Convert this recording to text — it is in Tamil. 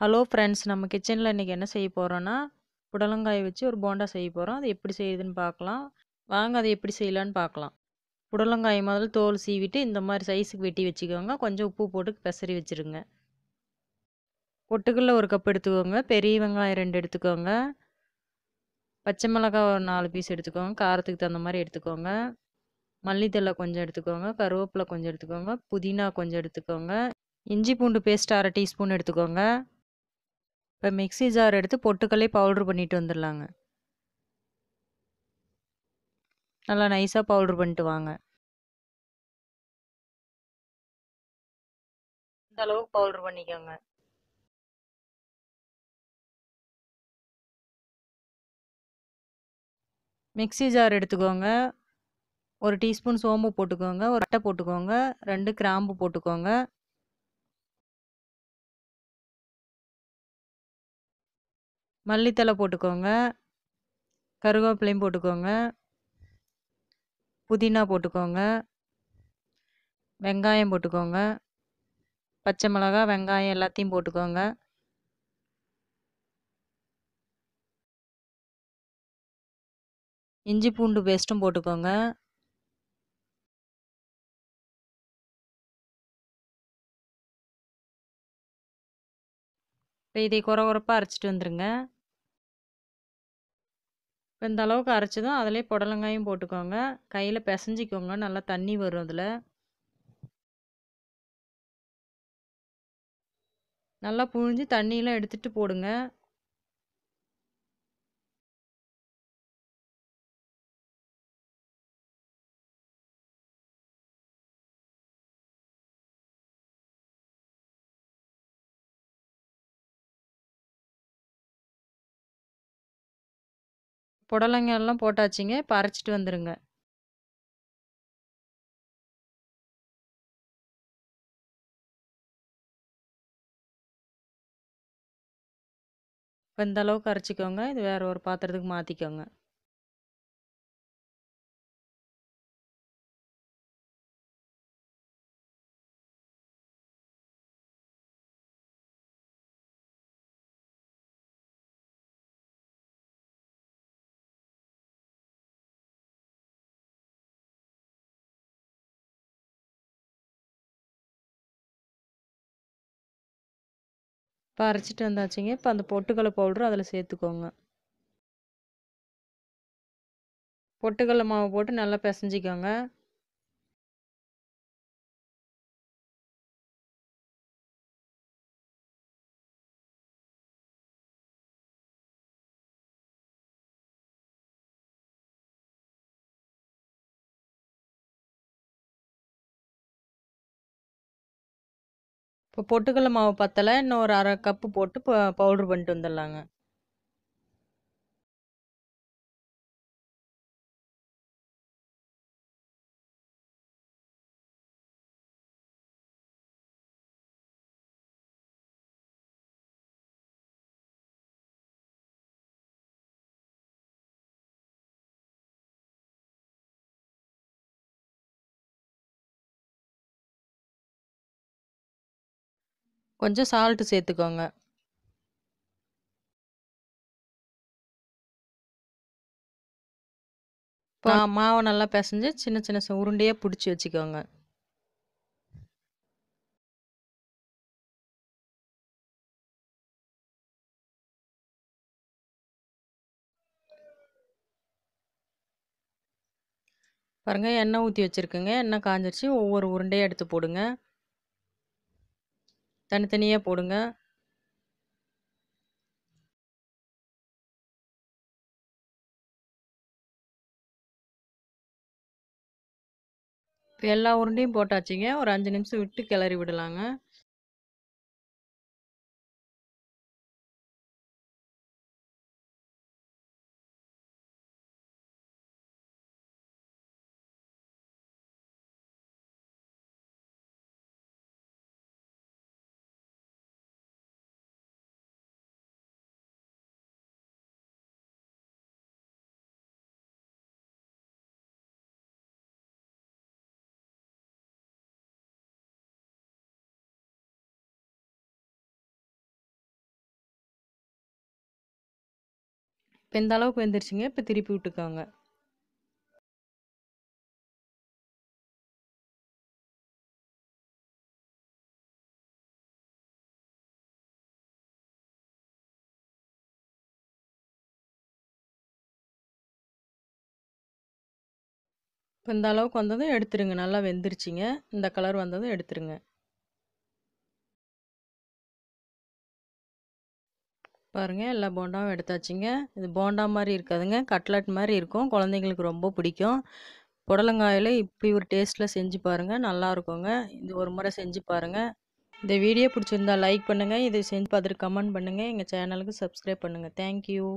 ஹலோ ஃப்ரெண்ட்ஸ் நம்ம கிச்சனில் இன்றைக்கி என்ன செய்ய போகிறோன்னா புடலங்காய் வச்சு ஒரு போண்டா செய்ய போகிறோம் அது எப்படி செய்யுதுன்னு பார்க்கலாம். வாங்க அதை எப்படி செய்யலான்னு பார்க்கலாம். புடலங்காய் முதல்ல தோல் சீவிட்டு இந்த மாதிரி சைஸுக்கு வெட்டி வச்சுக்கோங்க. கொஞ்சம் உப்பு போட்டு பெசரி வச்சுருங்க. பொட்டுக்கல்ல ஒரு கப் எடுத்துக்கோங்க. பெரிய வெங்காயம் ரெண்டு எடுத்துக்கோங்க. பச்சை மிளகாய் ஒரு நாலு பீஸ் எடுத்துக்கோங்க. காரத்துக்கு தகுந்த மாதிரி எடுத்துக்கோங்க. மல்லித்தலை கொஞ்சம் எடுத்துக்கோங்க. கருவேப்பிலை கொஞ்சம் எடுத்துக்கோங்க. புதினா கொஞ்சம் எடுத்துக்கோங்க. இஞ்சி பூண்டு பேஸ்ட் அரை டீஸ்பூன் எடுத்துக்கோங்க. இப்போ மிக்ஸி ஜார் எடுத்து பொட்டுக்கல்லே பவுட்ரு பண்ணிட்டு வந்துடலாங்க நல்லா நைஸாக பவுட்ரு பண்ணிட்டு வாங்க. இந்த அளவுக்கு பவுட்ரு பண்ணிக்கோங்க. மிக்ஸி ஜார் எடுத்துக்கோங்க. ஒரு டீஸ்பூன் சோம்பு போட்டுக்கோங்க. ஒரு அட்டை போட்டுக்கோங்க. ரெண்டு கிராம்பு போட்டுக்கோங்க. மல்லித்தலை போட்டுக்கோங்க. கருவேப்பிலையும் போட்டுக்கோங்க. புதினா போட்டுக்கோங்க. வெங்காயம் போட்டுக்கோங்க. பச்சை மிளகா வெங்காயம் எல்லாத்தையும் போட்டுக்கோங்க. இஞ்சி பூண்டு பேஸ்ட்டும் போட்டுக்கோங்க. இப்போ இதை குறை குறைப்பாக அரைச்சிட்டு வந்துடுங்க இப்போ இந்த அளவுக்கு அரைச்சதும் அதிலே புடலங்காயும் போட்டுக்கோங்க. கையில் பிசைஞ்சிக்கோங்க. நல்லா தண்ணி வரும் அதில். நல்லா புழிஞ்சு தண்ணியெலாம் எடுத்துகிட்டு போடுங்க. புடலங்காயெல்லாம் போட்டாச்சிங்க போட்டாச்சுங்க இப்போ அரைச்சிட்டு வந்துடுங்க இப்போ இந்த அளவுக்கு அரைச்சிக்கோங்க இது வேறு ஒரு பாத்திரத்துக்கு மாற்றிக்கோங்க இப்போ அரைச்சிட்டு வந்தாச்சுங்க. இப்போ அந்த பொட்டுக்கடலை பவுடரும் அதில் சேர்த்துக்கோங்க. பொட்டுக்கடலை மாவு போட்டு நல்லா பிசைஞ்சிக்கோங்க. இப்போ பொட்டுக்கடல மாவு பத்தலை இன்னும் ஒரு அரை கப்பு போட்டு பவுட்ரு பண்ணிட்டு வந்துடலாங்க. கொஞ்சம் சால்ட்டு சேர்த்துக்கோங்க. இப்போ மாவை நல்லா பிசைஞ்சு சின்ன சின்ன உருண்டையாக பிடிச்சி வச்சுக்கோங்க. பாருங்கள் எண்ணெய் ஊற்றி வச்சுருக்குங்க. எண்ணெய் காஞ்சிருச்சு. ஒவ்வொரு உருண்டையாக எடுத்து போடுங்க. தனித்தனியாக போடுங்க. இப்போ எல்லா உருண்டையும் போட்டாச்சுங்க. ஒரு அஞ்சு நிமிஷம் விட்டு கிளறி விடலாங்க. இப்போ இந்த அளவுக்கு வெந்துருச்சுங்க. இப்போ திருப்பி விட்டுக்கோங்க. இப்போ இந்த அளவுக்கு வந்ததும் எடுத்துருங்க. நல்லா வெந்துருச்சிங்க. இந்த கலர் வந்ததும் எடுத்துருங்க. பாருங்க எல்லா போண்டாவும் எடுத்தாச்சுங்க. இது போண்டா மாதிரி இருக்காதுங்க. கட்லட் மாதிரி இருக்கும். குழந்தைங்களுக்கு ரொம்ப பிடிக்கும். புடலங்காயில் இப்படி ஒரு டேஸ்ட்டில் செஞ்சு பாருங்கள் நல்லா இருக்குங்க. இது ஒரு முறை செஞ்சு பாருங்கள் இந்த வீடியோ பிடிச்சிருந்தா லைக் பண்ணுங்கள் இதை செஞ்சு பார்த்துட்டு கமெண்ட் பண்ணுங்கள் எங்கள் சேனலுக்கு சப்ஸ்கிரைப் பண்ணுங்கள் தேங்க்யூ.